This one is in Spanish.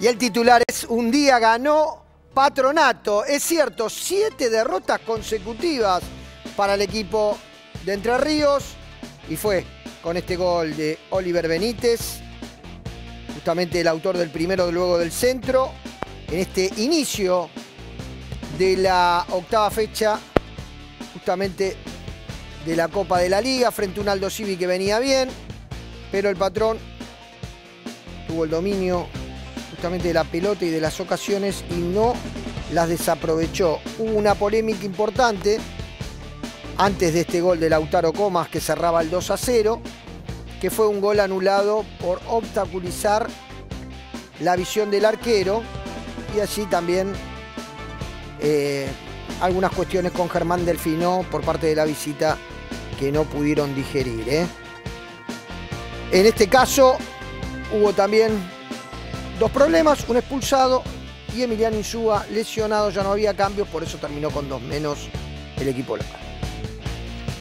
Y el titular es Un día ganó Patronato. Es cierto, siete derrotas consecutivas para el equipo de Entre Ríos. Y fue con este gol de Oliver Benítez, justamente el autor del primero luego del centro, en este inicio de la octava fecha, justamente de la Copa de la Liga, frente a un Aldo Civi que venía bien, pero el patrón tuvo el dominio justamente de la pelota y de las ocasiones y no las desaprovechó. Hubo una polémica importante antes de este gol de Lautaro Comas que cerraba el 2 a 0, que fue un gol anulado por obstaculizar la visión del arquero y así también eh, algunas cuestiones con Germán Delfino por parte de la visita que no pudieron digerir. ¿eh? En este caso hubo también Dos problemas, un expulsado y Emiliano Insúa lesionado, ya no había cambios, por eso terminó con dos menos el equipo local.